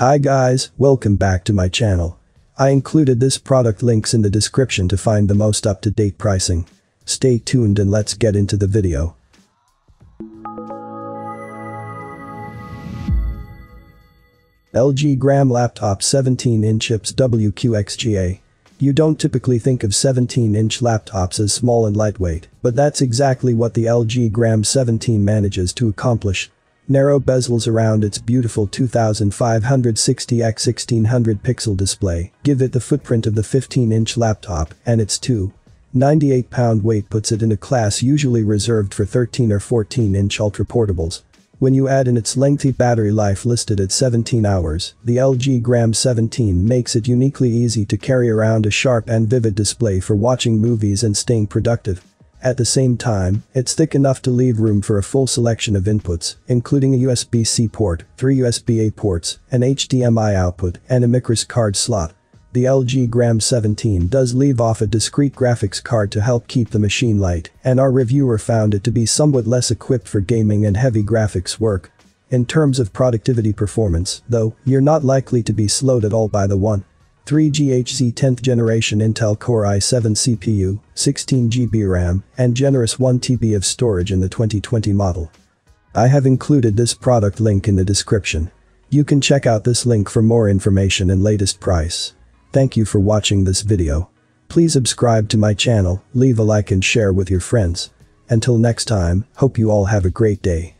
Hi guys, welcome back to my channel. I included this product links in the description to find the most up-to-date pricing. Stay tuned and let's get into the video. LG Gram Laptop 17-inch IPS WQXGA. You don't typically think of 17-inch laptops as small and lightweight, but that's exactly what the LG Gram 17 manages to accomplish. Narrow bezels around its beautiful 2560 x 1600 pixel display give it the footprint of the 15-inch laptop, and its 2. 98 pound weight puts it in a class usually reserved for 13 or 14 inch ultra portables. When you add in its lengthy battery life listed at 17 hours, the LG Gram 17 makes it uniquely easy to carry around a sharp and vivid display for watching movies and staying productive. At the same time, it's thick enough to leave room for a full selection of inputs, including a USB-C port, three USB-A ports, an HDMI output, and a microSD card slot. The LG Gram 17 does leave off a discrete graphics card to help keep the machine light, and our reviewer found it to be somewhat less equipped for gaming and heavy graphics work. In terms of productivity performance, though, you're not likely to be slowed at all by the 1. 3 GHz 10th generation Intel Core i7 CPU, 16GB RAM, and generous 1TB of storage in the 2020 model. I have included this product link in the description. You can check out this link for more information and latest price. Thank you for watching this video. Please subscribe to my channel, leave a like and share with your friends. Until next time, hope you all have a great day.